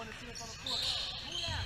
want to see us on the court. Another one,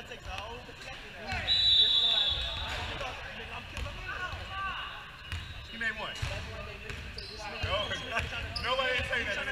Give made one. Nobody didn't that.